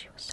she was